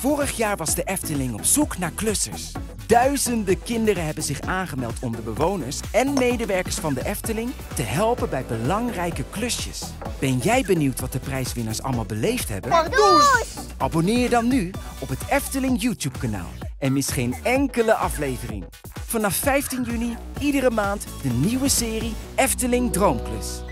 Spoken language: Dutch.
Vorig jaar was de Efteling op zoek naar klussers. Duizenden kinderen hebben zich aangemeld om de bewoners en medewerkers van de Efteling te helpen bij belangrijke klusjes. Ben jij benieuwd wat de prijswinnaars allemaal beleefd hebben? Pardoes! Abonneer je dan nu op het Efteling YouTube-kanaal en mis geen enkele aflevering. Vanaf 15 juni iedere maand de nieuwe serie Efteling Droomklus.